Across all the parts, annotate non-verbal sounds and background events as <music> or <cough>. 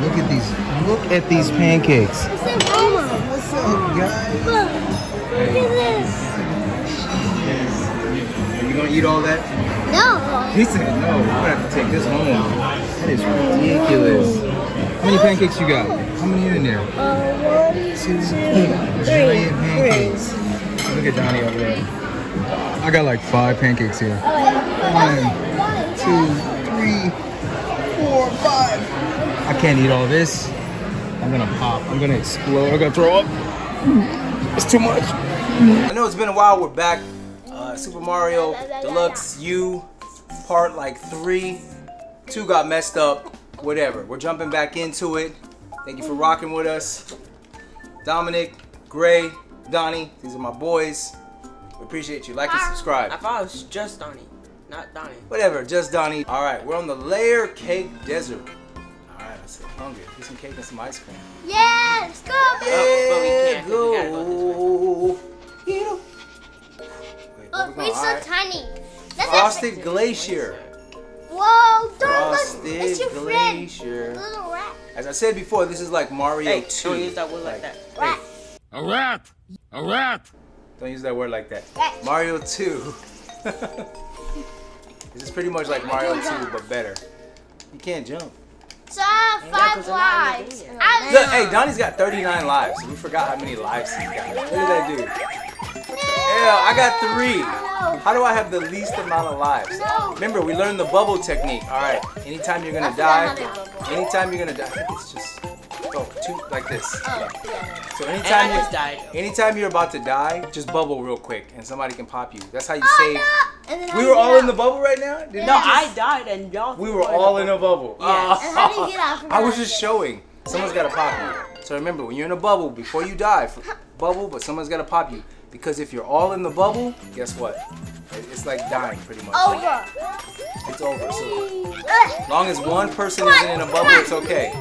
Look at these. Look at these pancakes. It's in Mama. What's up, guys? Look. Look at this. Are you gonna eat all that? No. He said no. We're gonna have to take this home. That is ridiculous. How many pancakes you got? How many in there? Uh, one, two, Giant three. Look at Donnie over there. I got like five pancakes here. One, two, three, four, five. I can't eat all this. I'm gonna pop. I'm gonna explode. I'm gonna throw up. It's too much. I know it's been a while. We're back. Uh, Super Mario Deluxe U part like three. Two got messed up. Whatever. We're jumping back into it. Thank you for rocking with us. Dominic, Gray, Donnie. These are my boys. We appreciate you. Like and subscribe. I thought it was just Donnie, not Donnie. Whatever, just Donnie. All right, we're on the Layer Cake Desert. All right, let's hungry. Get some cake and some ice cream. Yeah, let's go. Oh, but we Yeah, can't, 'cause we gotta go. You know. Wait, oh, where we Look, going? we're so All right. tiny. That's Frosted Glacier. Whoa, don't look. It's your friend. Glacier. Little rat. As I said before, this is like Mario Hey, 2. don't use that word like that. Rat. A rat! A rat! Don't use that word like that. Rat. Mario 2. <laughs> this is pretty much like Mario 2, but better. You can't jump. So I have five 'cause I'm not in the lives. I Look, hey, Donnie's got 39 lives. We forgot how many lives he's got. What did that do? Yeah, I got three. How do I have the least amount of lives? Remember, we learned the bubble technique. All right, anytime you're gonna die, how to bubble. anytime you're gonna die, it's just oh, two like this. Oh, Yeah. yeah. So anytime you died. anytime you're about to die, just bubble real quick, and somebody can pop you. That's how you Oh, save. no. And then how We were you get all in the bubble right now. Did No, just- I died and y'all. We were all in a bubble. Yes. And how do you get out? <laughs> I was just showing. Someone's got to pop you. So remember, when you're in a bubble, before you die, f- bubble, but someone's got to pop you. Because if you're all in the bubble, guess what? It's like dying, pretty much. over. It's over. So as long as one person isn't in a bubble, it's okay.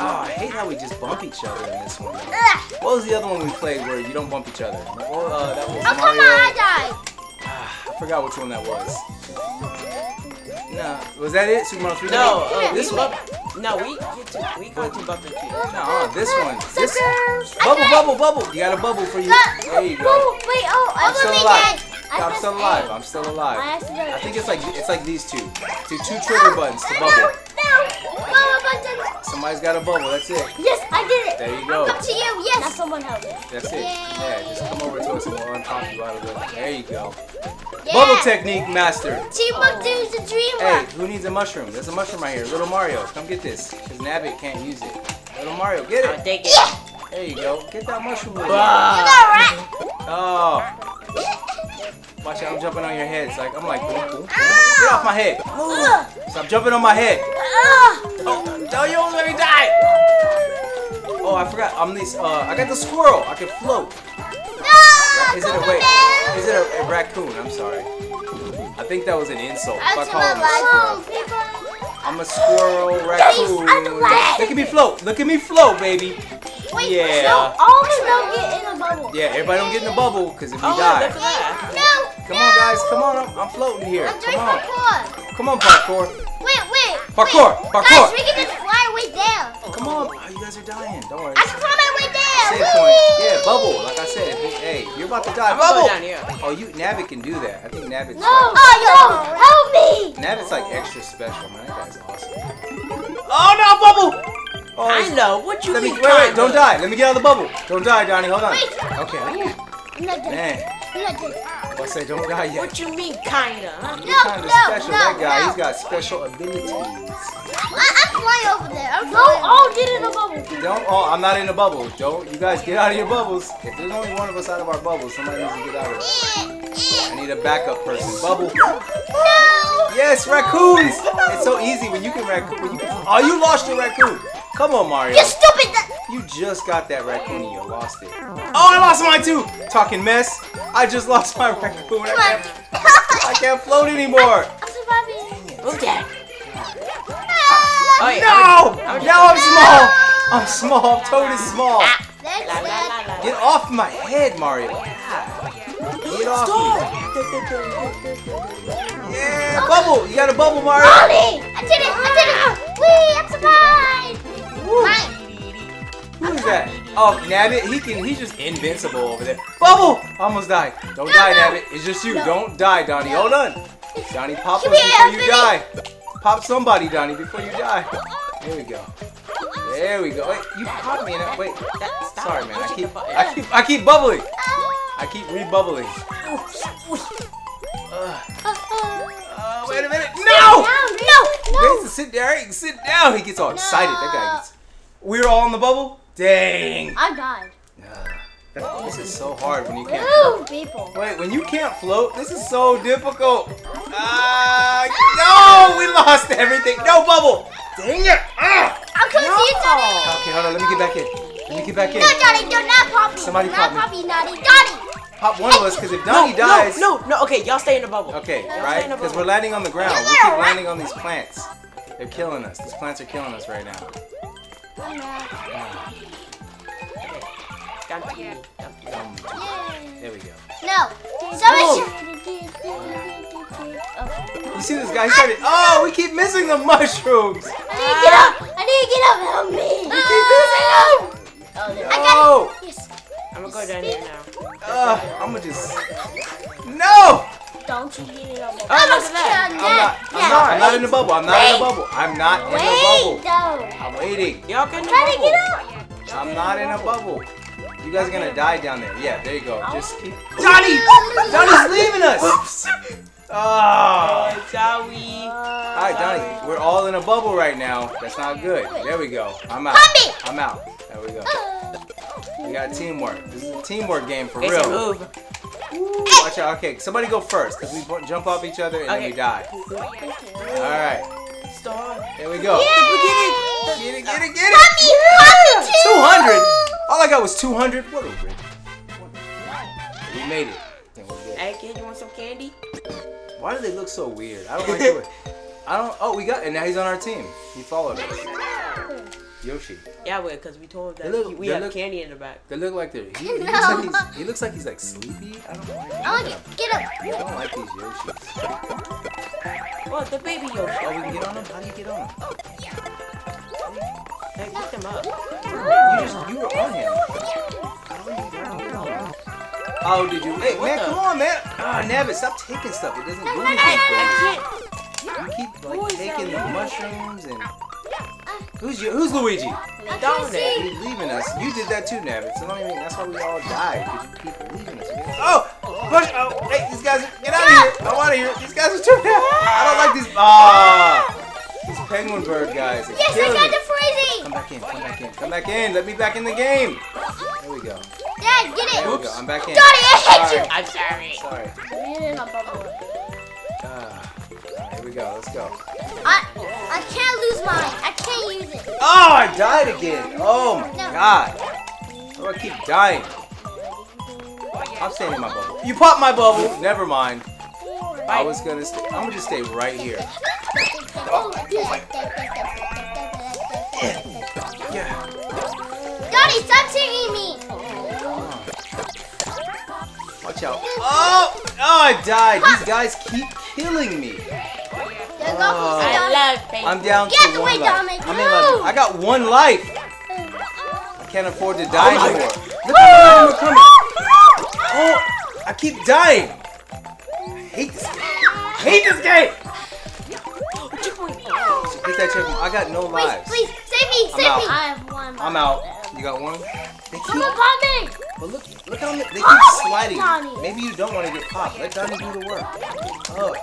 Oh, I hate how we just bump each other in this one. Ugh. What was the other one we played where you don't bump each other? Oh, uh, that was Oh, come on, I died. I forgot which one that was. No, was that it? Super Mario 3D? No, uh, this one. No, we get to, we got to bump into you. No, this one. This Suckers. Bubble, died. bubble, bubble. You got a bubble for you. Got- There you go. Wait, oh, I I'm still alive. dead. I I'm still alive. A. I'm still I alive. accidentally- I think it's like it's like these two. Two two trigger buttons to bubble. No, no, bubble button. Somebody's got a bubble. That's it. Yes, I did it. There you go. Up to you. Yes. Now someone help me. That's it. Yeah, just come over to us and we'll unpop you out of the. There you go. Yeah. Bubble technique master. Teamwork dudes a dream. Hey, who needs a mushroom? There's a mushroom right here. Little Mario, come get this. Because Nabbit can't use it. Little Mario, get I'll it. take it. There you go. Get that mushroom. Little You Mario. got right. Oh. <laughs> Watch out, I'm jumping on your head. It's like, I'm like, boom, boom, boom. Get off my head. Ugh. Stop jumping on my head. Oh, no, you almost let me die. Oh, I forgot. I'm this, uh, I got the squirrel. I can float. Is it a, wait, is it a, a raccoon? I'm sorry. I think that was an insult. If I call him a squirrel. I'm a squirrel, raccoon. Look at me float. Look at me float, baby. Wait, Yeah. no, all of us don't get in a bubble. Yeah, everybody don't get in the bubble because if you Oh, die. look. No. Come no. on, guys. Come on. I'm, I'm floating here. I'm doing Come on. parkour. Come on, parkour. Wait, wait. Parkour, wait. parkour. Guys, we can just fly our way down. Oh, come on. Oh, you guys are dying. Don't worry. I can fly my way down. Save Whee! point. Yeah, bubble. Like I said, hey, you're about to die, I'm bubble. down here. Oh, you Nabbit can do that. I think Nabbit's No. like, Oh, yo, help me. Nabbit's like extra special, man. That guy's awesome. Oh no, bubble! Oh, I know. What you Let me mean? wait, wait, don't die. Let me get out of the bubble. Don't die, Donnie. Hold on. Wait. Okay. I'm not dead. Man, I'm not dead. I say don't die yet. What you mean, kinda? Huh? You're No, kind of no, special. no, that guy, no. he's got special abilities. I, I'm flying over there. I'm flying. all get in a bubble. Don't. Oh, I'm not in the bubble. Don't. You guys get out of your bubbles. If there's only one of us out of our bubbles, somebody needs to get out of it. I need a backup person. Bubble. No. Yes, raccoons. It's so easy when you can raccoon. When you can, oh, you lost your raccoon. Come on, Mario. You stupid. You just got that raccoon and you lost it. Oh, I lost mine too. Talking mess. I just lost my raccoon. I come on. can't, I can't float anymore. I'm surviving. Who's that? Ah. Oh. No! I'm just- Now I'm small. I'm small. Toad is small. La. Get off my head, Mario. Get off me. Yeah, bubble. You got a bubble, Mario. Ollie! I did it! I did it! Oh, Nabbit, he can. He's just invincible over there. Bubble! Almost died. Don't die, Nabbit. It's just you. Don't die, Donnie. Hold on. Donnie, pop us before you die. Pop somebody, Donnie, before you die. There we go. There we go. Wait, you popped me in that. Wait. That. Sorry, man. I keep. I keep, I keep bubbling. I keep rebubbling. Uh, uh, wait a minute. No! No! Grayson, sit down. He can sit down. He gets all excited. That guy gets. We're all in the bubble. Dang. I died. Uh, this is so hard when you can't. Ooh, people. Wait, when you can't float, this is so difficult. Ah, <laughs> no, we lost everything. No bubble. Dang it. Ah. I couldn't see it, Daddy. Okay, hold on. Let me get back in. Let me get back in. No, Daddy, do not pop me. Somebody not pop me. pop me, Daddy. Daddy. Pop one of us, because if No, dies. no, no, no. Okay, y'all stay in the bubble. Okay, Y'all right? Because we're landing on the ground. We Yeah, keep landing on these plants. They're killing us. These plants are killing us right now. Come to me. Come to me. Um, there we go. No. Somebody should. Oh. You see this guy? He started. Oh, we keep missing the mushrooms. I need to get up. I need to get up. Help me. We keep missing them. Oh, there. Oh, Yes. I'm gonna go down here now. uh, I'm gonna just. No! Don't you get it up. Oh, look at that. I'm not. I'm not. I'm not in the bubble. I'm not in the bubble. I'm not in the bubble. Wait, bubble. though. I'm waiting. Y'all can Try to get up. I'm not in a bubble. You guys are gonna die down there. Yeah, there you go. Oh. Just keep. Johnny! Johnny's <laughs> leaving us! Oh. Oh, sorry. Alright, Donnie, we're all in a bubble right now. That's not good. There we go. I'm out. I'm out. There we go. We got teamwork. This is a teamwork game for Mason, real. Move. Watch out. Okay, somebody go first because we jump off each other and then we die. Alright, Start. there we go. Yay! Get it, get it, get it! 200! All I got was 200. What a rip. We made it. I think. Hey, kid, you want some candy? Why do they look so weird? I don't like the way. <laughs> I don't. Oh, we got. And now he's on our team. He followed us. Yoshi. Yeah, we because we told him that look- we they have look- candy in the back. They look like they're. <laughs> He, he, looks, like he's, he looks like he's like sleepy. I don't like. I want to get up. I don't like these Yoshis. What, the baby Yoshi? Oh, we can get on them. How do you get on them? Hey, pick them up. You just you were on him. Oh, did you? Hey, What man, the- come on, man. Ah, Nabbit, stop taking stuff. It doesn't do anything Hey, for you. I You keep Who like taking the mushrooms and. Who's you? Who's Luigi? can't. Dominic. He's leaving us. You did that too, Nabbit. So don't even. That's why we all died. Because you keep leaving us. Oh, push! Oh, hey, these guys, get out of here! I'm out of here. These guys are too bad. I don't like these. Ah, these penguin bird guys. They're Yes, I got me. the freezing. Come back in. Come back in. Come back in. Let me back in the game. There we go. Dad, get it. There we. I'm back in. Daddy, I hate you. I'm sorry. Sorry. I'm bubble. Ah, here we go. Let's go. I I can't lose mine. I can't use it. Oh, I died again. Oh my No. god. Oh, I keep dying. Oh, I'm staying in my bubble. You popped my bubble. Never mind. I was gonna stay. I'm gonna just stay right here. Yeah. Daddy, stop singing me. Watch out. Oh, oh, I died. These guys keep killing me. Yeah, go Oh. for I love baby. I'm down Get to away, one life. Dominic. I'm in No. I got one life. I can't afford to die Oh anymore. Look at them coming. Oh, I keep dying. I hate this game. I hate this game. Get that check. I got no Please, lives. please, save me, save out. me. I have one. I'm out. You got one? They Come keep, on, pop me. but look, look how they keep Oh, sliding. Maybe you don't want to get popped. Let Donnie do the work. Oh,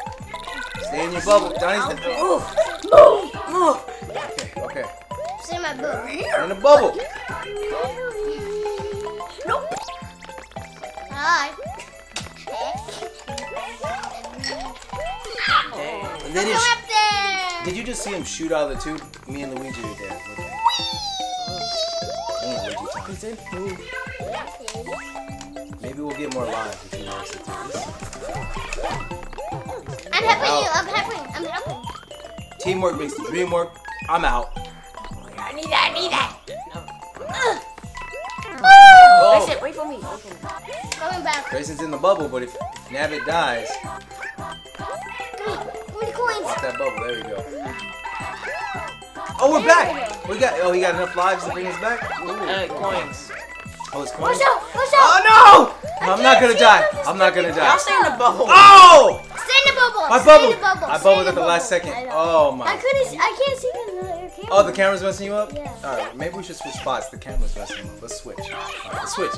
stay in your bubble. Donnie's the. Move, move. Okay, okay. Stay in my book. In the bubble. Hi. And then Go it's- up there. Did you just see him shoot out of the tube? Me and Luigi did that. Look at that. Only Luigi time. Maybe we'll get more lives if he makes it through this. I'm helping you. I'm helping. I'm helping. Teamwork makes the dream work. I'm out. I need that, I need that. No. Oh, Listen, wait for me. Wait for me. Coming back. Grayson's in the bubble, but if Nabbit dies, Give me, give me the coins. pop that bubble. There we go. Oh, we're back. We got. Oh, he got enough lives to bring us back. Ooh. Uh, coins. Oh, it's coming. Watch out! Watch Oh out! no! I'm not gonna die. I'm not gonna die. Y'all stay in the bubble. Oh! Stay in the bubble. Stay in the bubble. I bubbled at the last second. I know. Oh I couldn't. I can't see the camera. Oh, the camera's messing you up? Yeah. Alright, maybe we should switch spots. The camera's messing you up. Let's switch. Alright, let's switch.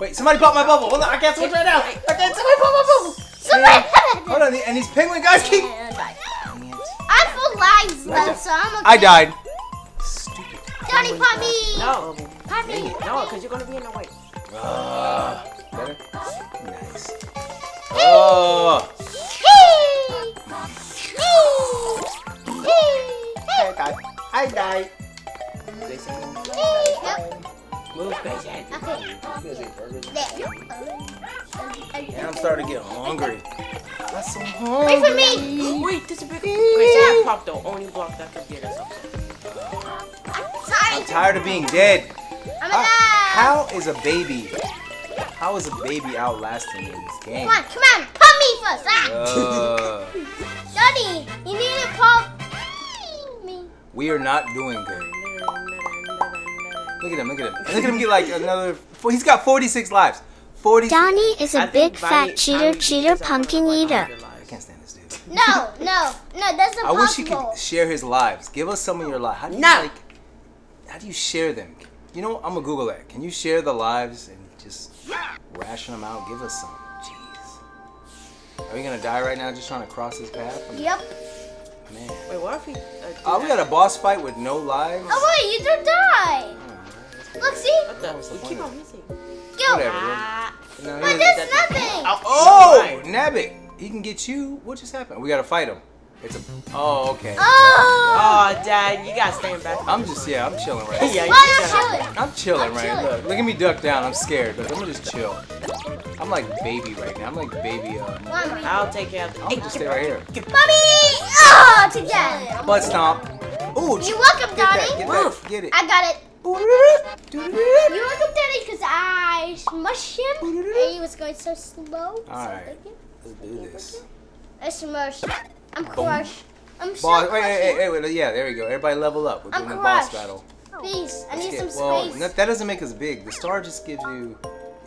Wait, somebody pop my bubble. Hold on, I can't switch right now. I can't. Somebody pop my bubble. Somebody. Hold on, and these penguin guys keep. And I died. Dang it. I'm full lives left, so I'm okay. I died. Stupid. Johnny, pop me. No, Pop me. no, because you're gonna be in the way. Ah, better? Nice. Oh. Hey. Hey. Hey. I died. I died. Hey. Move, Jason. Okay. And I'm starting to get hungry. That's so Wait for me. Wait, this is a big. Wait, pop the only block that could get us up. Sorry. I'm tired of being dead. I'm alive. how is a baby? How is a baby outlasting in this game? Come on, come on. Pop me first. Ah. Uh, Johnny, <laughs> you need to pop me. we are not doing good. Look at him. Look at him. Look at him get like another. Four, he's got 46 lives. 40. Donnie is I a think big fat the cheater time cheater pumpkin eater. I can't stand this dude. No, no, no, that's a problem. I wish he could share his lives. Give us some of your lives. How do you No. like? How do you share them? You know, what? I'm gonna Google that. Can you share the lives and just ration them out? Give us some. Jeez. Are we gonna die right now just trying to cross this path? I mean, Yep. Man. Wait, what if we? Uh, Oh, we that? got a boss fight with no lives. Oh wait, you don't die. Oh, Look, see? What the? What's the We keep on missing. Go. Whatever. Ah, No, But there's nothing. Oh, Right. Nabbit. He can get you. What just happened? We gotta fight him. It's a. Oh, okay. Oh. Oh, Dad, you gotta stand back. I'm just yeah. I'm chilling right. <laughs> yeah, now. you Why are you chilling? I'm chilling I'm right. chilling. Look, look at me duck down. I'm scared, but I'm gonna just chill. I'm like baby right now. I'm like baby. Uh, Mommy. I'll take care of I'm gonna just stay right here. Mommy. Oh, together. Butt stomp. Ooh, You're welcome, get that. Get that. Get it. I got it. All You're welcome, Daddy, because I smushed him and he was going so slow. So right. thank you. Let's do this. I smushed. I'm crushed. I'm so Boss. Wait, wait, crushed. wait, wait, wait. Yeah, there we go. Everybody level up. We're I'm doing a boss battle. Please, I Let's need get- some well, space. that, that doesn't make us big. The star just gives you.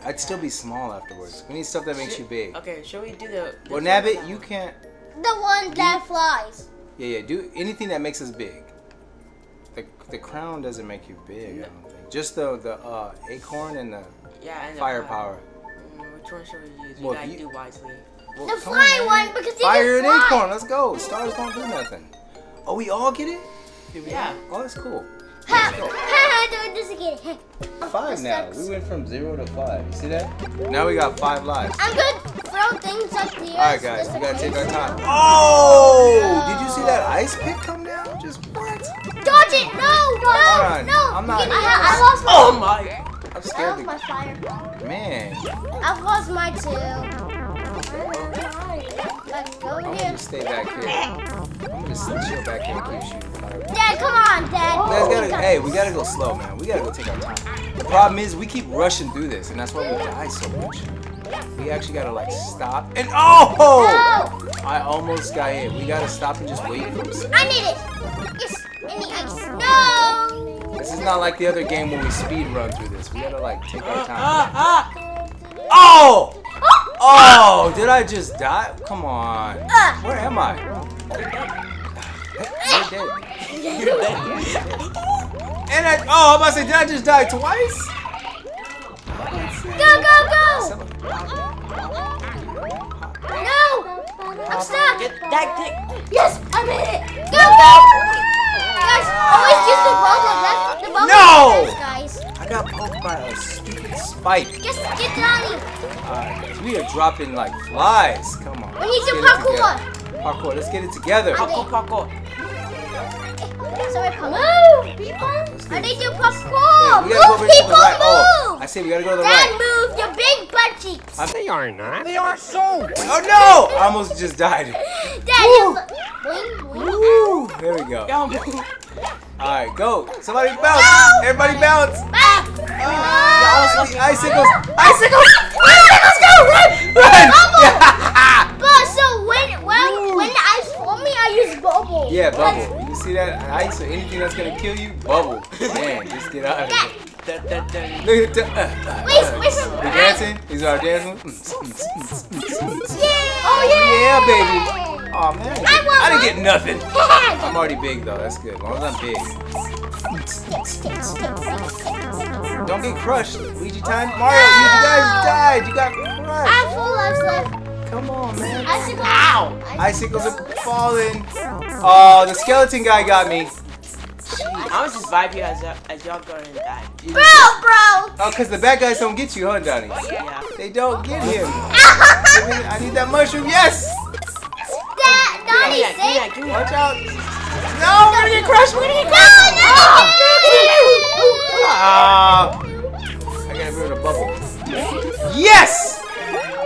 I'd still be small afterwards. We need stuff that makes you big. Okay, should we do the? the Well, Nabbit, you can't. the one that flies. Yeah, yeah. Do anything that makes us big. The, the crown doesn't make you big. I don't think. Just the the uh, acorn and the Yeah, and the firepower. Mm, which one should we use? Well, we gotta you- do wisely. Well, The come flying man. one because they Fire can and fly. acorn. Let's go. Stars don't do nothing. Oh, we all get it. Did we Yeah. all? Oh, that's cool. Ha ha! Doing this again. Five This now. We went from zero to five. You see that? Now we got five lives. I'm good. Throw things up the All right, guys, we gotta take our time. time. Oh! Did you see that ice pick come down? Just what? Dodge it! No! No! on, No! I'm not- I, ha- I lost my. Oh my! I'm scared. I lost my fire. Man, I've lost my two. Let's go I'm gonna stay back here. I'm gonna just chill back here and keep shooting. Dad, come on, Dad. You guys gotta, hey, we gotta go slow, man. We gotta go take our time. The problem is we keep rushing through this, and that's why we die so much. We actually gotta like stop and oh! No! I almost got hit. We gotta stop and just wait for him. I need it. Yes. Any ice? No. This is not like the other game when we speed run through this. We gotta like take our time. Ah, <laughs> ah! Oh! Oh! Did I just die? Come on. Where am I? You're dead. And I, oh, I'm about to say, did I just die twice? Go, go, go. No. I'm stuck. Get that dick! Yes, I made it. Go, go. Guys, always use the bubble. That's the bubble. No. Got poked by a stupid spike. Just get Johnny. Alright, we are dropping like flies. Come on. We need let's some get it parkour. Parkour, let's get it together. Parkour, parkour. Sorry, move, people. I need you parkour. we gotta go Move, to the people, right. Oh. I see we gotta go to the Dad, right. move your big butt cheeks. They are not. They are so. Oh no! I almost just died. Dad, you look. Boing, boing. Woo! There we go. <laughs> Alright, go. Somebody bounce. Everybody bounce. Back. Oh, the icicles. Ah! Icicles. Icicles go. Run. Run. But <laughs> so when when when the ice for me, I use bubble. Yeah, bubble. You see that ice or anything that's gonna kill you? Bubble. Man, just get out of here. Look at that. Uh, uh, uh, Wait, wait for We dancing? These are dancing. Mm, mm, mm, oh yeah. Yeah, baby. Oh man, I didn't, I get, want I didn't one. get nothing. <laughs> I'm already big though. That's good. As long as I'm big. Don't get crushed. Luigi time. Mario, you guys died. You got I crushed. have full lives left. Come on, man. Icicles. Ow! Icicles are falling. Oh, the skeleton guy got me. I was just vibing as, as y'all going and die. Bro, bro. Oh, because the bad guys don't get you, huh, Donnie? Yeah. They don't get him. <laughs> Give me- I need that mushroom. Yes. That Give me Donnie that, give me that, saved. give me Watch out. No, we're gonna get crushed. We're gonna get crushed. Ah. I gotta rid of bubble. Yes.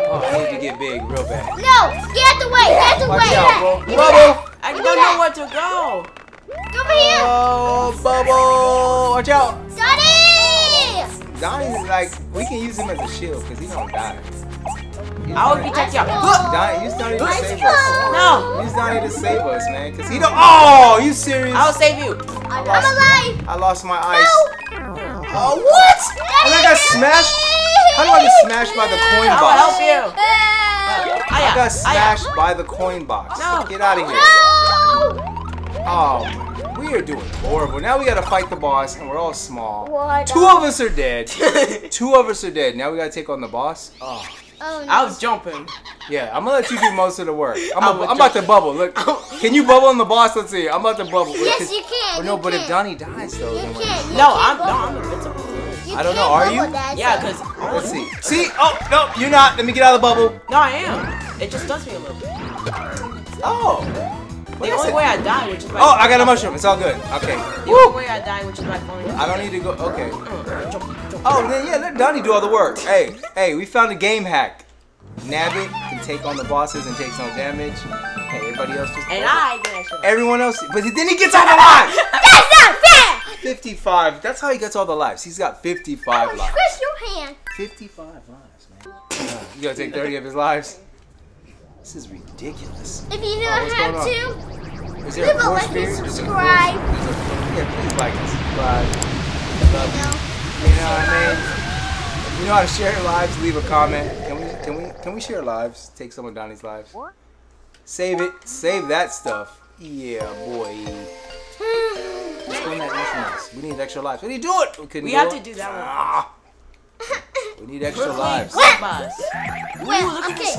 Oh, I need to get big real bad. No, get out the way. Get out the Watch way. out, bro. Bubble. I don't know where to go. that. Over here. Oh, bubble. Watch out. Donnie. Donnie's like, we can use him as a shield because he don't die. I will protect y'all. Icicle. Donnie, use Donnie to Icicle. save us. No, Use Donnie to save us, man. Because he don't. Oh, you serious? I'll save you. I'm alive. I lost my eyes. No. Oh, what? And I got smashed. How do I get smashed by the coin box? I will help you. Uh, I got smashed Aya. by the coin box. No. Get out of here. No. Oh, we are doing horrible. Now we gotta fight the boss, and we're all small. What? Two of us are dead. <laughs> Two of us are dead. Now we gotta take on the boss. Oh, Oh, no. I was jumping. yeah. I'm gonna let you do most of the work. <laughs> I'm, I a, would I'm about to bubble. Look, <laughs> can you bubble on the boss? Let's see. I'm about to bubble. Yes, you can. Oh, no, you but can. if Donnie dies though, You then can't. You No, can't I'm no. I'm invincible. You I don't know, are you? that, Yeah, so- cause Let's see. See? Oh no, you're not. Let me get out of the bubble. no, I am. It just does me a little bit. Oh. The only way I die, which is by Oh, I got a mushroom. It's all good. Okay. The only way I die, which is by falling. I don't need to go. Okay. Oh, Jump, jump. Oh, then yeah, let Donnie do all the work. Hey, hey, we found a game hack. Nabbit can take on the bosses and takes no damage. Hey, everybody else just. And I get extra. life. Everyone else, but then he gets all the <laughs> lives. That's not fair. 55. That's how he gets all the lives. He's got 55 Oh, lives. Chris, your hand. 55 lives, man. Uh, You gotta take 30 of his lives. This is ridiculous. If you Oh, don't what's have to, Is there leave a a like and Is a subscribe. Yeah, please like and subscribe. Love you. No. You know what I mean? You know how to share your lives, leave a comment. Can we can we can we share lives? Take some of Donnie's lives. Save it. Save that stuff. Yeah, boy. Let's go in that mushroom house. We need extra lives. What are you doing? We, couldn't We do have it. to do that one. Ah, we need extra We're lives. playing bus. Wait, look at okay. this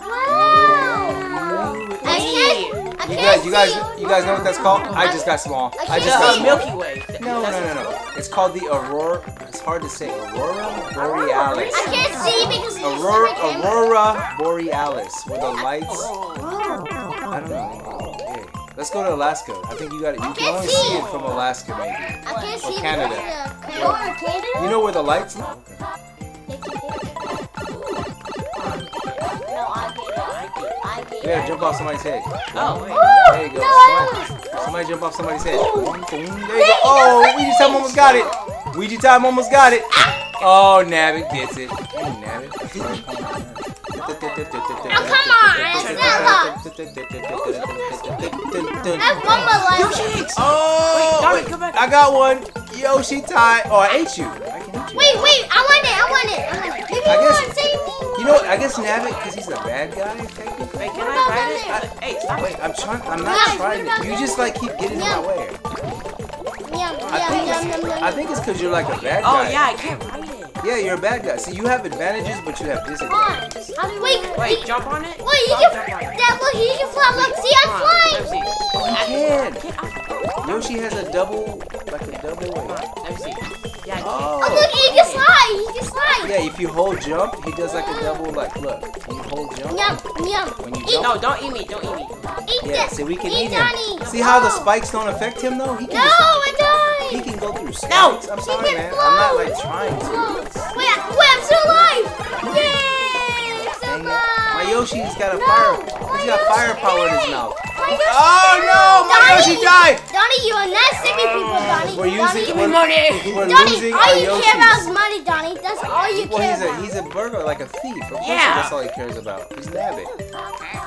Wow. I can't. I You guys, you guys, see. you guys know what that's called? I just got small. I can't just got small. Milky Way. No, no, no, no, it's no. called. It's called the Aurora. It's hard to say. Aurora Borealis. I can't see because it's Aurora, the camera. Aurora Borealis, where the lights. Oh. I don't know. Yeah. Let's go to Alaska. I think you got it. You can only see. see it from Alaska, maybe. I can't see Canada. because Or Canada. You know where the lights? No. No, I get jump off somebody's head. Oh, wait. There you go. No, Somebody, somebody jump off somebody's head. Boom, boom. There you go. Oh, Ouija time almost got it. Ouija time almost got it. Oh, Nabbit gets it. Hey, Nabbit. Oh, come on. That's not one more life. Oh, Wait, come back. I got one. Yoshi tie. Oh, I ate you. I can eat you. Wait, wait. I want it. I want it. I want it. Give I guess- one. Save me. You know what? I guess Nabbit, because he's a bad guy, technically. Wait, can I ride it? Uh, Hey, stop Wait. I'm trying. I'm not Guys, trying what about it. You just like keep getting in my Yeah. way. Yum, I think yum, it's, yum, yum. I think it's because you're like a bad guy. Oh, yeah, I can't ride it. Yeah, you're a bad guy. See, you have advantages, but you have Come on. disadvantages. How do you wait? Wait, jump on it? Wait, you can. jump on it. That look, you can fly. Look, see, I'm Come on, let me flying. see. Oh, you can. Get out. Yoshi has a double, like a double. Come on, let me see. Yeah, I Oh, Oh. look, he can slide. He can slide. Yeah, if you hold jump, he does like a double. Like, look, when you hold jump. Yum, yum. When you Eat, can. No, don't eat me. Don't eat me. eat Yeah, this. see, we can eat eat him. See how the spikes don't affect him though? He can No, just, I he can go through spikes. No. I'm He sorry, can man. I'm not float. like trying to. Wait, wait, I'm still alive. Yay! Yoshi's got a No, fire. my He's got Yoshi firepower in his mouth. Oh no, my Donnie, Yoshi died. Donnie, you are not saving people, Donnie. We're using. Donnie, We're, money. we're Donnie, losing all our you care about is money, Donnie. That's all you Well, care he's a about. he's a burglar, like a thief. Of course, Yeah. that's all he cares about. He's Nabbit.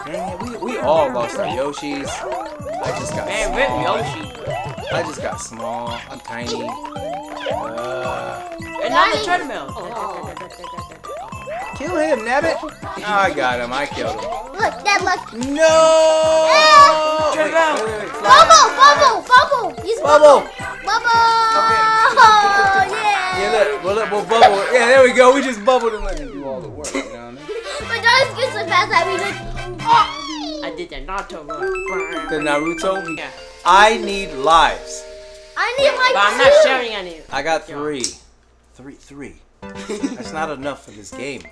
Dang it, we, we all lost our Yoshis. I just got Man, rip small. Yoshi. I just got small. I'm tiny. Uh, And on the Johnny. treadmill. Kill him, nabbit. Oh, I got him. I killed him. Look, that look. No! Ah! Wait, wait, wait, wait. Bubble, bubble, bubble. Use Bubble. Bubble. Okay. yeah. Yeah, look, we'll, we'll bubble. Yeah, there we go. We just bubbled and let him do all the work. You know what I mean? But Johnny's good so fast that we just. Oh. I did the Naruto run. The Naruto. Yeah. I need lives. I need like But I'm two. not sharing any. I got three. Three, three. <laughs> That's not enough for this game.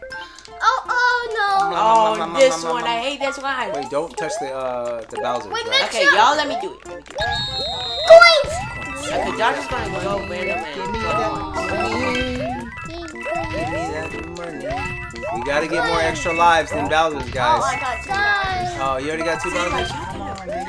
Oh, oh no. Oh, this one. I hate this one. Wait, don't touch the uh the Bowser. Wait, right? Okay, y'all let me do it. Let me do it. no. Coins. Okay, y'all just gonna go random and Give me that money. We gotta get more extra lives than Bowser's, guys. Oh, guys. I got guys. Oh, you already got two Bowsers?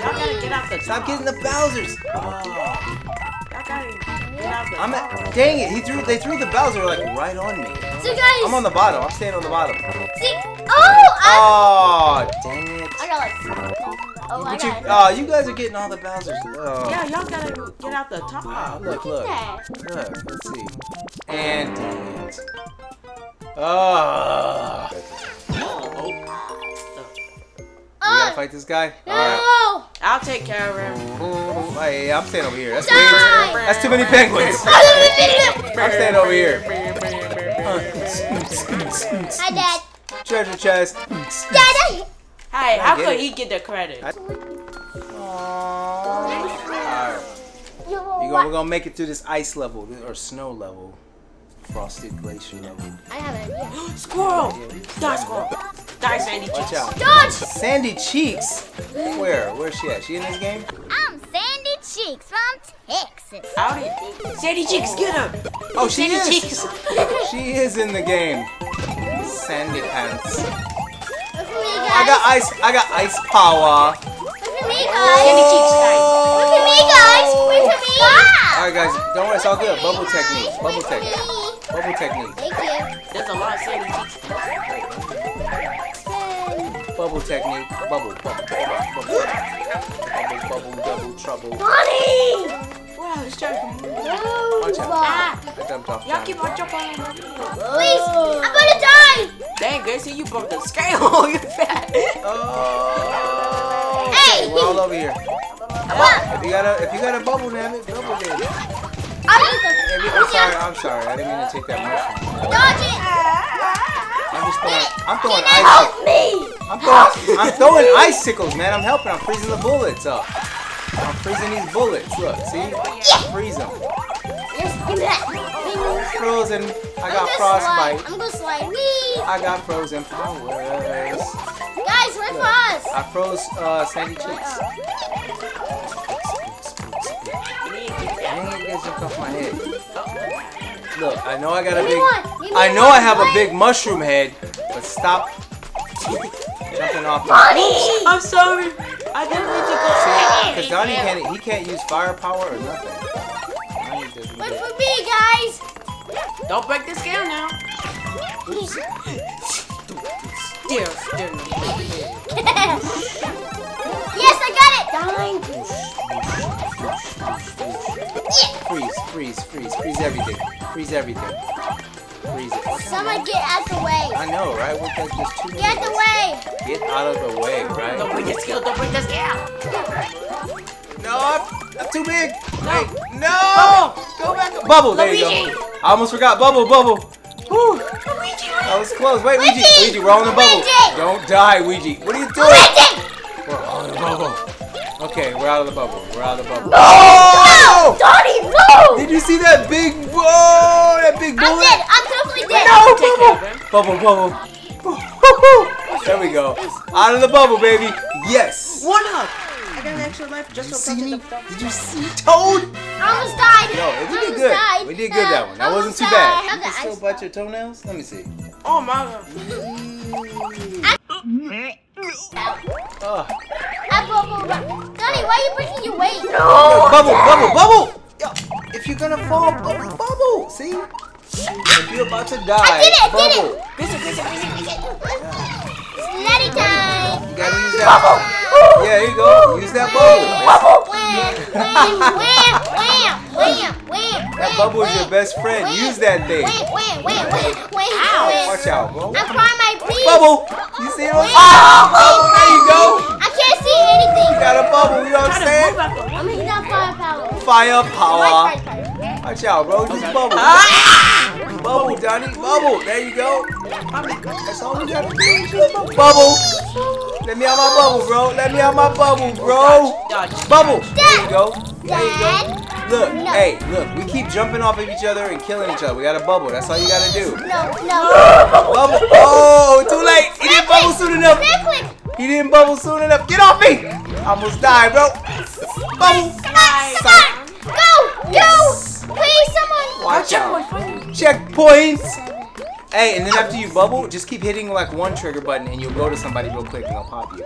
Y'all gotta get out the Stop getting the Bowsers. Oh, Y'all gotta get out the I'm top. at, dang it, he threw they threw the Bowser like right on me. So guys, I'm on the bottom. I'm staying on the bottom. see. Oh, I. Oh, dang it. I got like. Oh, I But you, got. oh, you guys are getting all the Bowsers. Oh. Yeah, y'all gotta get out the top. Ah, look, look. that. Look, let's see. And dang it. Ah. Oh. We gotta Oh, fight this guy? Alright. no. I'll take care of him. Hey, I'm staying over here. That's Die. way That's too many penguins. <laughs> I'm staying over here. Hi, Dad. Treasure chest. Dad, Hey, how could it. he get the credit? I- Alright. You You go, we're gonna make it through this ice level or snow level, frosted glacier level. I have an idea. <gasps> Squirrel! Die, squirrel! Die, Sandy Watch Cheeks. out. Dodge. Sandy Cheeks. Where? Where's she at? She in this game? I'm Sandy Cheeks from Texas. Howdy. Sandy Cheeks, get him! Oh, she Sandy is. Cheeks! <laughs> She is in the game. Sandy pants. Look for me, I got ice. I got ice power. Look for me, Sandy. Cheeks, die. Look for me, guys. Wait for me. All right, guys. Don't worry. It's all good. Bubble technique. Bubble Wait for technique. Bubble technique. Thank you. There's a lot of Sandy Cheeks. Bubble technique. Bubble. Bubble. Bubble. Bubble. Bubble. Bubble. Double trouble. Bonnie. Wow, it's trying to Watch out. Ah! I jumped off. Y'all keep on jumping on me. Please, I'm gonna die. Dang, Gracie, you broke the scale. <laughs> You're fat. Oh. Hey. Okay, we're all over here. Come If you got a, if you got a bubble, damn it, bubble then. I'm I'm sorry. I'm sorry. I didn't mean to take that mushroom. Dodge it. I'm just throwing. I'm throwing ice. Help me. I'm throwing, <laughs> I'm throwing icicles, man. I'm helping. I'm freezing the bullets up. I'm freezing these bullets. Look, see? I freeze them. Yes, give me that. Frozen. I I'm got frostbite. Slide. I'm gonna slide. Wee. I got frozen powers. Guys, wait for us. I froze uh, Sandy Cheeks. Dang it, you off my head. Look, I know I got a big. one. Give me I know. I have a big mushroom head, but stop <laughs> jumping off. the- Bonnie. I'm sorry. I didn't mean to go. See, because Donnie can't. He can't use firepower or nothing. Donnie doesn't Wait for me, guys. Don't break the scale now. Dear, dear. <laughs> yes, I got it. Dying. Freeze, freeze, freeze, freeze everything. Freeze everything. Freeze it. Someone get out the way. I know, right? What that's just two Get out the way. Get out of the way, right? Don't right? break the scale. Don't break the scale. No, I'm, I'm too big. No. Wait, no! Go back. Bubble, there you go. I almost forgot bubble, bubble. Whew. That was close. Wait, Ouija, Luigi. Ouija, we're on the bubble. Luigi. Don't die, Ouija. What are you doing? Luigi. We're on the bubble. Okay, we're out of the bubble. We're out of the bubble. No. Oh! Donnie, no. Did you see that big? Whoa! That big I'm dead. I'm totally dead. No, Take care bubble, bubble, bubble. <laughs> There we go. Out of the bubble, baby. Yes. One up. I got an extra life just Did you for see me? Did you see Toad? I almost died. Yo, we did Almost good. died. We did good that one. That wasn't too died. bad. You can still bite your toenails. Let me see. Oh my god. Oh. <laughs> <laughs> I bubble. Donnie, why are you breaking your weight? Yo, bubble, bubble, bubble. Yo, if you're gonna fall, bubble, bubble. See? If you're about to die, I did it, I did bubble. it. Slutty time. You gotta use that. Yeah, here you go. Use that bubble. Bubble. wham, wham, wham, wham, wham, That bubble is your best friend. Use that thing. Wham, wham, wham, wham, wham, Ow. Watch out, bro. I'm crying my please. Bubble. You see what? Wham, Oh, wham, there you go. I can't see anything. You got a bubble. You know what I'm saying? move out the way. I'm hitting that firepower. Firepower. Right, right, right. Watch out, bro. Just bubble. Ah! Bubble, Donnie. Bubble. There you go. That's all we gotta do. Bubble. Bubble. Let me out my bubble, bro. Let me out my bubble, bro. Bubble. There you go. There you go. Dad, Look, No. hey, look. We keep jumping off of each other and killing each other. We got a bubble. That's all you gotta do. no, no. Bubble. Oh, too late. He didn't bubble soon enough. He didn't bubble soon enough. Get off me. Almost died, bro. Bubble. Come on, come on. Go, go. Please, someone. Watch out. one, find me. Checkpoints. Hey, and then after you bubble, just keep hitting like one trigger button and you'll go to somebody real quick and they'll pop you.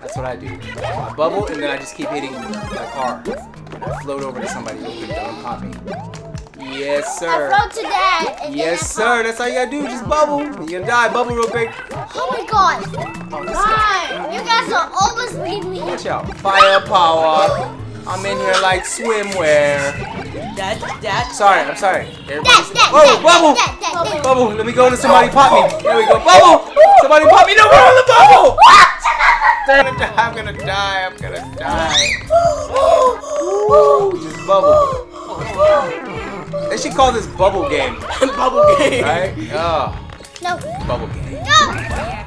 That's what I do. I bubble and then I just keep hitting like R. And I float over to somebody real quick they'll pop me. Yes, sir. I float to that. Yes, sir. That's all you gotta do. Just bubble. You're gonna die. Bubble real quick. Oh my god. Oh, you guys are almost leaving me. Watch out. Firepower. I'm in here like swimwear. Dad, dad. Sorry, I'm sorry. Everybody's. dad, Whoa, dad, bubble. dad, dad, dad. Bubble, let me go to somebody pop me. Oh. There we go. Bubble! Somebody pop me. No, we're on the bubble! I'm gonna die. I'm gonna die. Die. Just bubble. They should call this bubble game, <laughs> Bubble game. right? Oh, No, bubble game. no.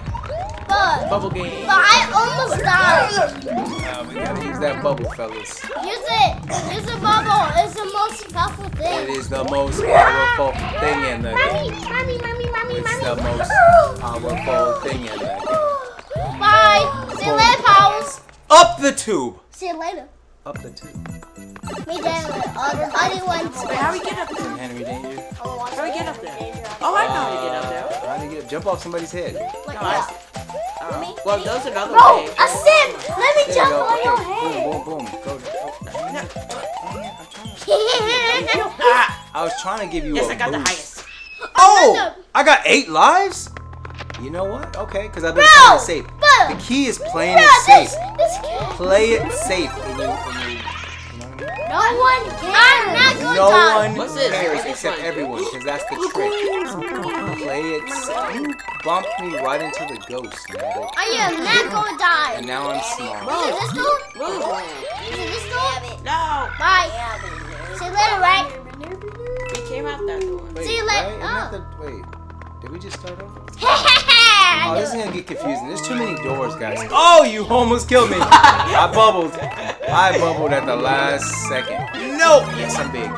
But, Bubble game. but I almost died. Uh, we gotta use that bubble, fellas. Use it. Use the bubble. It's the most powerful thing. is the most powerful thing in the Mommy, game. mommy, mommy, mommy, It's the most powerful thing in the game. Bye. See you later, pals. Up the tube. See you later. Up the tube. Me down with all the other ones. Wait, how do we get up there? Henry Danger. How do we get up there? Oh, I know how to get up there. How do you get jump off somebody's head? Like No, I that. see. Oh. Well, those are another Bro, way. a sim. Let me There jump go. on your Okay. head. Boom, boom, boom. Go. Oh, <laughs> Ah! I was trying to give you Yes, I got the highest. Oh, I got eight lives. You know what? Okay, because I've been Bro, playing it safe. bro. The key is playing Bro, it safe. this, this. Play it safe. And you, and you, No one cares. I'm not going No to die. one What's this? cares except one? everyone, because that's the trick. Play it safe. You bumped me right into the ghost, man. I am not going to die. And now I'm small. Is it this door? Move. Is it this door? No. Bye. See you later, right? We came out that door. Wait, See you right? later. Isn't Oh. the- wait, did we just start over? <laughs> Oh, this is gonna get confusing. There's too many doors, guys. <laughs> Oh, you almost killed me. <laughs> I bubbled. I bubbled at the last second. No. Yes, I'm big.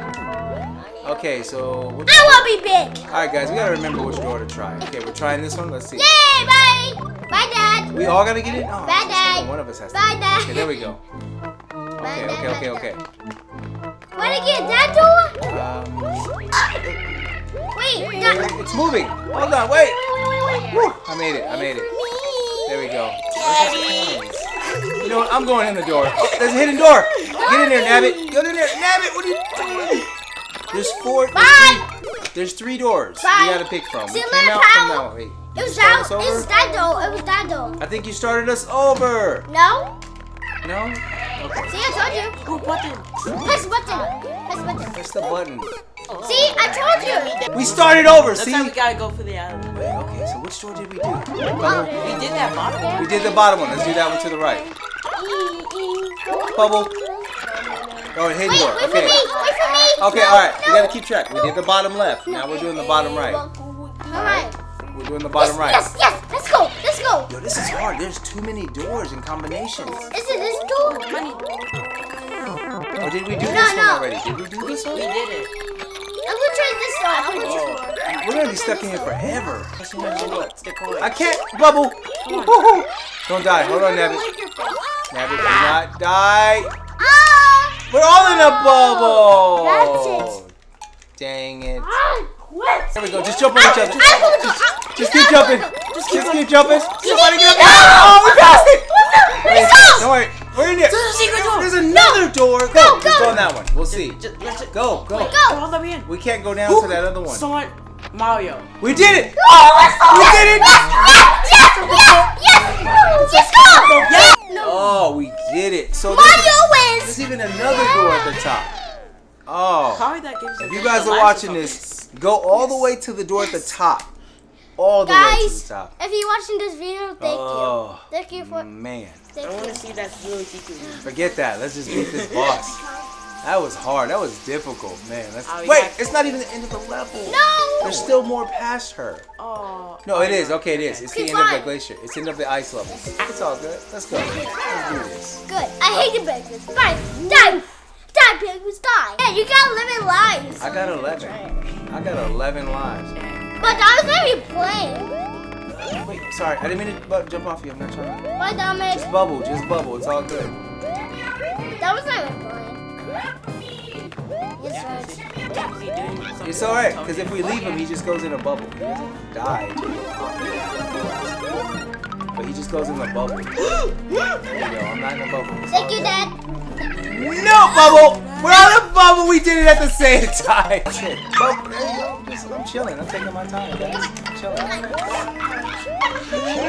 Okay, so which, I will be big. all right, guys, we gotta remember which door to try. Okay, we're trying this one. Let's see. Yay, bye. Bye, Dad. We all gotta get in. Oh, Bye, Dad. One of us has to. Bye. Dad. Okay, there we go. Okay, okay, okay, okay. To get that door? Um, Wait, that. it's moving. Hold on, wait. Woo, I made it. I made it. There we go. You know what? I'm going in the door. Oh, there's a hidden door. Get in there, Nabbit. Get in there, Nabbit. What are you doing? There's four. There's Bye. three, there's three doors. Bye. You gotta pick from. See We came out from pal. now. It was that. It was that door. It was that door. I think you started us over. No. No? See, I told you. Ooh, button. Press button. Press button. Press the button. See, I told you. We started over. That's See? how we gotta go for the other. Wait, okay. So which door did we do? We did that bottom one. We did the bottom one. Let's do that one to the right. Bubble. Oh, hidden Wait, door. wait for Okay. me. Wait for me. Okay, No, all right. We gotta keep track. We did the bottom left. Now we're doing the bottom right. Alright. We're doing the bottom yes, right. Yes, yes. Let's go. Let's go. Yo, this is hard. There's too many doors and combinations. Is it this door? Or did we do No, this one already? Did we do this We did it. I'm gonna try this door. I'm gonna try We're gonna be stuck in here forever. I can't bubble. Don't die. Hold on, Nabbit. Nabbit, do not die. Ah! We're all in a bubble. That's it. Dang it. I quit. There we go. Just jump on each other. I'm gonna go. Just keep jumping. Just keep, jumping. Somebody get up. No! Oh, we passed it. Hey, Let's go. Don't worry. We're in there. There's a secret door. There's another door. Go. Go, Just go. go on that one. We'll see. Just, just Go, go. Go. Come on, let me in. We can't go down to that other one. Someone. Mario. We did it! Oh, let's go! We did it! Yes! Yes! Yes! Yes! Go! Yes! Oh, we did it. So Mario there's, there's wins! even another door at the top. Oh. Probably that gives If you guys are watching this, go all the way to the door at the top. All the way to Guys, the top. if you're watching this video, thank Oh, you. Thank you for. man. something. I Thank want to see that really secret. Forget that. Let's just beat this boss. That was hard. That was difficult, man. Let's, Oh, wait, it's not even the end of the level. No! There's still more past her. Oh. No, it is. Okay, it is. It's the Keep end of the glacier. It's the end of the ice level. It's all good. Let's go. Let's do this. Good. I hate the penguins. Bye. Die. Die, penguins, die. Yeah, you got 11 lives. I got 11. I got 11 lives. But I was already playing. Wait, sorry. I didn't mean to jump off you. I'm not trying. Bye, Dominic. Just bubble. Just bubble. It's all good. That was not even playing. Yes, right. It's alright, because if we leave him, he just goes in a bubble. He doesn't die But he just goes in a bubble. <gasps> There you go. I'm not in a bubble. It's Thank you. Dad. No bubble! We're on a bubble! We did it at the same time! bubble, there you go. Just, I'm chilling. I'm taking my time, guys. I'm chilling.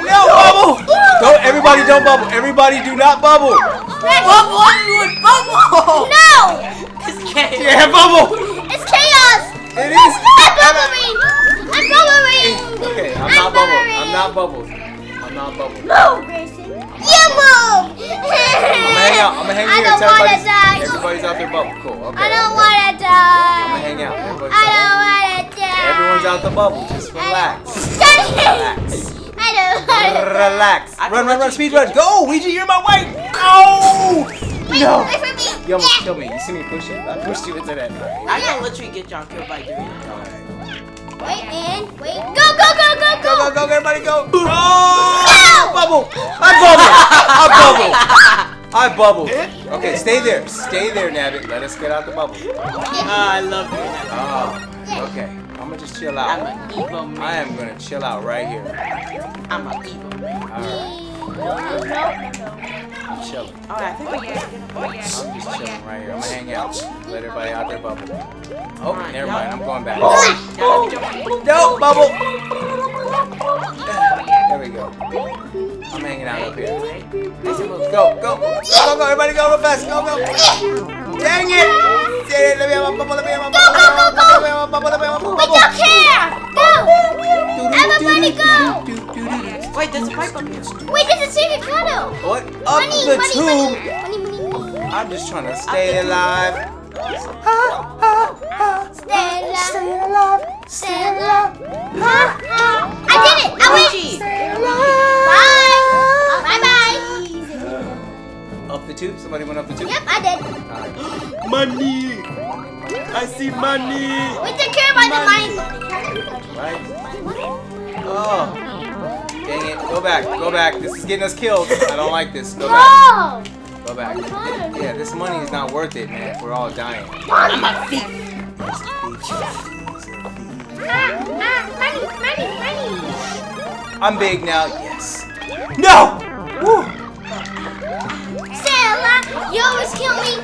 No bubble! Don't, everybody don't bubble. Everybody do not bubble. Bubble, everyone, bubble! No! This game. Yeah, bubble! It's chaos! It is! I'm bubbling! I'm bubbling! Okay, I'm not bubble. I'm not bubble. I'm not bubble. Move, Grayson. You move! <laughs> I'm gonna hang out. I'm gonna hang I here don't wanna everybody's, die. everybody's out their bubble. Cool. Okay. I don't okay. wanna die. I'm gonna hang out. Everybody's I don't wanna die. Everyone's out the bubble. Just relax. Relax. <laughs> I don't wanna die. Relax. Run, run, run. Speed run. Go, Ouija. You're my way. Go. Wait, No. wait for me. You almost killed me. You see me push you? I pushed you into that. I can literally get y'all killed by doing it. Wait and wait. Go, go, go, go, Go, go. go, go, everybody go. Oh! Bubble. I bubble. I bubble. I bubble. Okay, stay there. Stay there, Nabbit. Let us get out the bubble. Ah, I love doing that. Oh, okay. I'm gonna just chill out. I'm an evil man. I am gonna chill out right here. I'm an evil man. Alright. No, no, no. I'm chilling. Oh, I think. I'm just chilling right here. I'm gonna hang out. Let everybody out their bubble. Oh, never mind. I'm going back. Now let me jump. No, bubble. <laughs> There we go. I'm hanging out up here. Nice and move. Go, go, go, go, go. Everybody go real fast. Go, go. Dang it. Dang it. Let me have a bubble. Let me have a bubble. Go, go, go, Let me have a bubble. Let me have a We don't care. Go. Everybody go. Wait, there's a pipe up here. Wait, there's a secret tunnel. What? Up Money, the money, tube. money, money, money, money. I'm just trying to stay alive. Stay alive. Stay alive. Huh? Huh? I did it. I win. Luigi. Bye. Bye bye. Up the tube? Somebody went up the tube? Yep, I did. Alright. Money. I see money. We took care of the money. Right? Oh. Dang it. Go back. Go back. This is getting us killed. I don't like this. Go back. No. Go back. Yeah, this money is not worth it, man. We're all dying. I'm a thief. Ah, ah, money, money, money. I'm big now. Yes. No! Woo! Stay alive. You always kill me.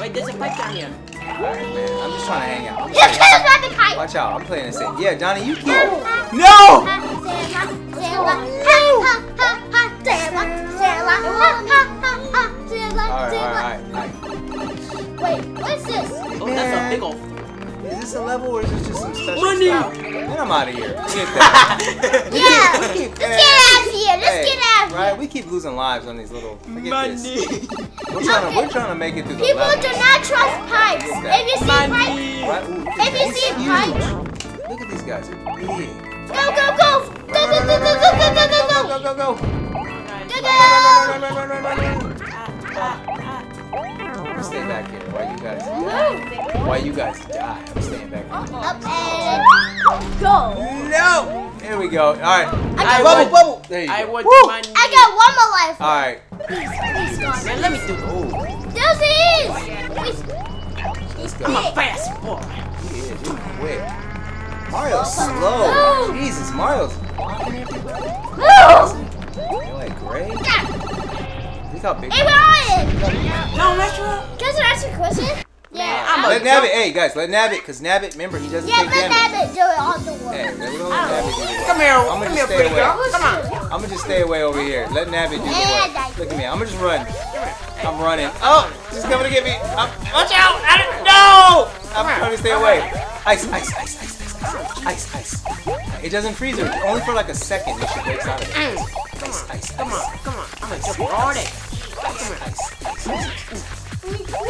Wait, there's a pipe down here. Alright, man. I'm just trying to hang out. You just kill by the pipe. Watch out. I'm playing this thing. Yeah, Johnny, you ah, keep. Ah, ah, No! Alright, stay alive. alright, alright. Wait, what's this? Oh, that's a big old. Is this a level or is this just some special Money. stuff? Then I'm out of here. Forget that. Yeah. We keep- Let's get out of here. Let's Hey, get out of here. Right? We keep losing lives on these little. Forget this. Money. We're trying to. We're trying to make it through the People level. do not trust pipes. If you see pipes, Money. Right? Ooh, look at if you these see huge. pipes, Look at these guys. They're big. go, go, go. Go, go, go, go, go, go, go, go, go. Go, go, go. Go, go. Run, run, run, run, run, run. I'm staying back here. Why you guys die? Why you guys die? I'm staying back here. Up and go. No! There we go. All right. I bubble, want- bubble. There you I go. want Woo! money. I got one more life. All right. Please, God. Man, let me do it. Ooh, There it is. Please. let's go. I'm a fast boy. He is. He's quick. Mario's slow. Jesus, Mario's Move. You're like gray. Yeah. Look how big. Hey, Ryan. No, Metro. Can I ask you a question? Yeah. I'm I'ma let jump- Nabbit. Hey guys, let Nabbit, cause Nabbit, remember he doesn't Yeah, take damage. Yeah, let damage. Nabbit do it all the work. Hey, we're gonna let Nabbit do the work. Come here, I'm come gonna here, just stay away. girl. Come on. I'm gonna just stay away over here. Let Nabbit do the work. Look at me. I'm gonna just run. I'm running. Oh, she's coming to get me. I'm, watch out! I don't, no! I'm trying to stay away. Ice, ice, ice, ice, ice, ice, ice, ice. It doesn't freeze her. Only for like a second, and she breaks out of it. Mm. Ice, ice, Come ice, on, come on. I'm gonna jump all day.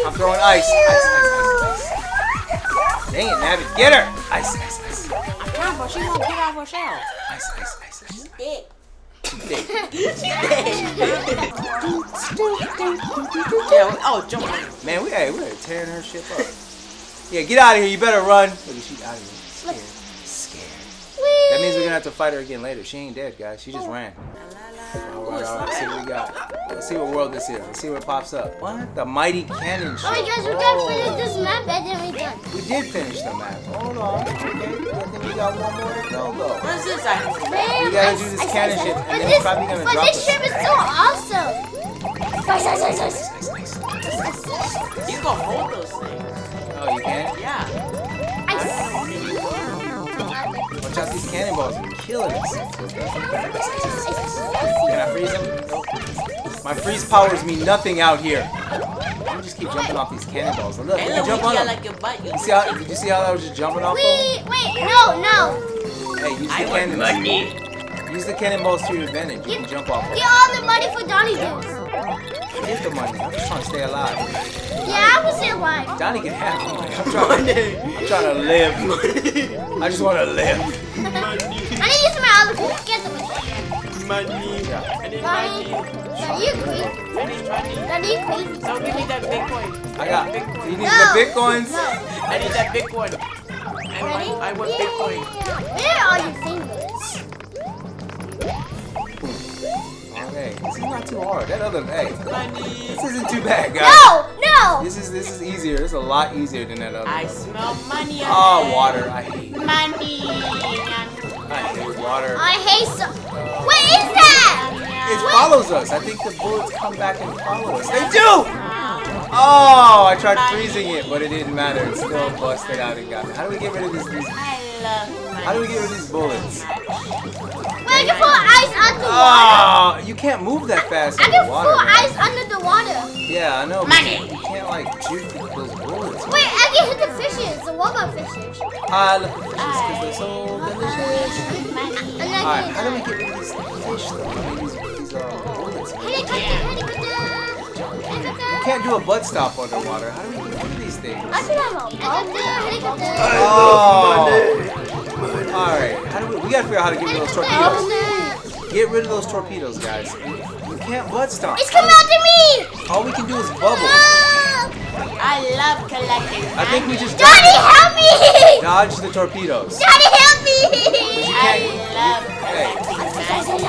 I'm throwing ice, ice, ice, ice, ice. Dang it, Nabbit, get her! Ice, ice, ice, I'm trying, but she won't get out of her shell. ice, ice, ice, ice. Dead. Dick. Yeah, oh, jump. Man, we hey, we're tearing her shit up. Yeah, get out of here. You better run. Look, she's out of here. Scared. Scared. That means we're gonna have to fight her again later. She ain't dead, guys. She just ran. Alright, alright. Let's see what we got. Let's see what world this is. Let's see what pops up. What? The mighty cannon ship. Oh, you guys, we gotta finish this map and then we done. We did finish the map. Hold on. Okay. I think we got one more to go though. What is this? I Man, gotta do this ice, cannon ice, ship, and but then this, probably gonna but drop this us. ship is so awesome. Ice, ice, ice, ice. Nice, nice, nice. You can hold those things. These cannonballs are killing us. Can I freeze them? Nope. My freeze powers mean nothing out here. Let me just keep jumping off these cannonballs. Look, Hey, you jump on them. like your butt. You You see how? Did you see how I was just jumping off them? Wait, wait, no, no. Hey, use the I cannons. money. Use the cannonballs to your advantage. You can jump off Get them. all the money for Donnie Dudes. Get the money. I'm just trying to stay alive. Yeah, I was saying why. Donnie can have the money. I'm <laughs> trying, I'm trying to live. I just want to live. I need to use my other phone. Get the money. Money. Yeah. I need Donnie, money. Donnie, you crazy. I need money. Donnie, you crazy. Don't give me that Bitcoin. I got. Bitcoin. You need No. the bitcoins? No. I need that Bitcoin. I Ready? want, I want Bitcoin. Where are your fingers? Okay. This is not too hard. That other. Hey. Money. This isn't too bad, guys. No, no. This is this is easier. This is a lot easier than that other. I one. smell money. Oh, water. I hate. Money. I hate water. I hate so. What is that? It follows us. I think the bullets come back and follow us. They do. Oh, I tried freezing it, but it didn't matter. It still busted out and got me. How do we get rid of this? These, I love money. how do we get rid of these bullets? Wait, I can put ice under water. Oh, you can't move that fast I can the put water. ice under the water. Yeah, I know. but Money. You can't like shoot those bullets. Wait, I can hit the fishes, the walnut fishes. I love the fishes because they're so delicious. And then All how do we get rid of these fish though? I mean, these, these uh, bullets. You can't do a butt stomp underwater. How do we get rid of these things? I should have a helicopter, Oh. All right. How do we? We gotta figure out how to get rid of those torpedoes. Get rid of those torpedoes, guys. You can't butt stomp. It's coming after me! All we can do is bubble. Ah! I love collecting I think we just Daddy, help me! dodge the torpedoes. Daddy, help me! You I love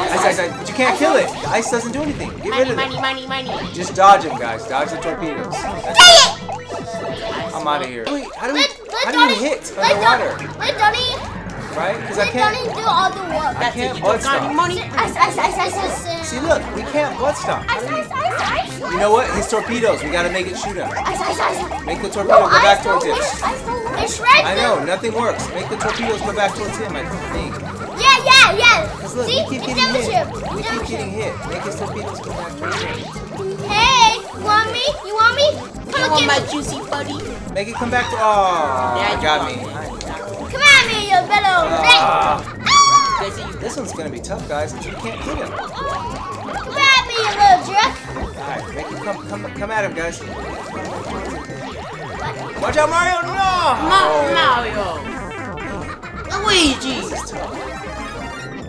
ice, ice, ice. But you can't kill it. The ice doesn't do anything. Get money. rid Money, of money, it. money, money. Just dodge them, guys. Dodge the torpedoes. Dang it! I'm out of here. Wait, how do we? Let, let How do you hit underwater? Donnie, let Donnie, Right? Because I can't. Donnie do all the work. I can't it. butt You stomp. money. Ice, ice, ice, ice, ice. See, look, we can't butt stomp. Ice, ice, ice, ice. You know what? His torpedoes. We gotta make it shoot him. Ice, ice, ice. Make the No, torpedo go back towards him. work. Ice don't work. It shreds I know, nothing works. Make the torpedoes go back towards him, I think. Yeah, yeah, yeah. Because look, See, we keep it's getting hit. damage We keep getting hit. Make his torpedoes go back towards him. Hey, you want me? You want me? Come You on, want my juicy buddy? Make it come back to. Oh, Yeah, you got want me. It. Come at me, you little rat. Ah! They say you this one's gonna be tough, guys, because we can't hit him. Come at me, you little jerk. Alright, make it come, come, come at him, guys. Watch out, Mario! No! Ma- Mario. Luigi. This is tough.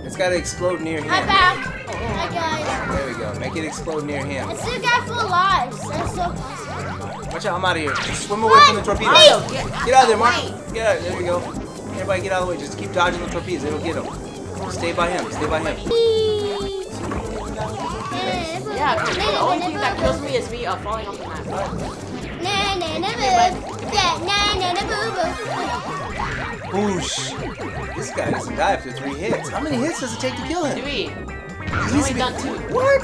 It's gotta explode near him. I'm back. Hi, guys. There we go. Make it explode near him. I still got full lives. That's so awesome. Watch out, I'm out of here. Swim away from the torpedo. Get get, out of there, Mark. Get out. There we go. Everybody get out of the way. Just keep dodging the torpedoes. It'll get him. Stay by him. Stay by him. Yeah, 'cause the only thing that kills me is me uh, falling off the map. Na na na boo. Yeah, na na na boo boo. Boosh. This guy doesn't die after three hits. How many hits does it take to kill him? Three. He's He's only done two. What?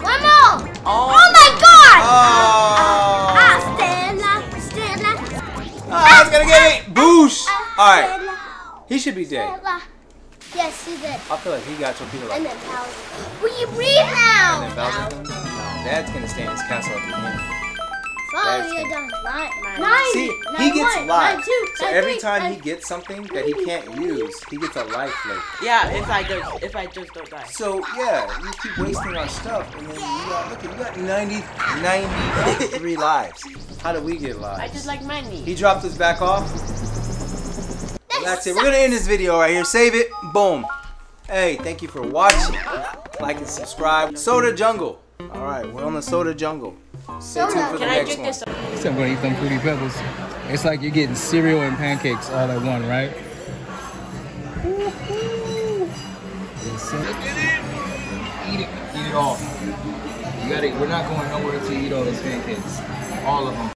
One more. Oh, Oh my god! Oh. Ah, Stella, Stella, Ah, it's gonna get me. Boosh. All right. He should be dead. Yes, he did. I feel like he got torpedoed like And then Bowser. Will you breathe now? And then Bowser comes. No, Dad's gonna stay in his castle at the end. That's you're good. done. Nine, nine, Nine. See, nine, he gets one, life. nine, two, So nine, every three, time nine- he gets something that he can't use, he gets a life link. Yeah, if I just if I just don't die. So yeah, you keep wasting our stuff, and then you got look, at you got 90, 93 <laughs> lives. How do we get lives? I just like money. He dropped us back off. That's it. We're gonna end this video right here. Save it. Boom. Hey, thank you for watching. Like and subscribe. Soda Jungle. All right, we're on the Soda Jungle. Stay tuned for the Can I next drink one. this? So I'm gonna eat some fruity pebbles. It's like you're getting cereal and pancakes all at one, right? Yes, sir. Eat it. Eat it all. You got it. We're not going nowhere to eat all those pancakes. All of them.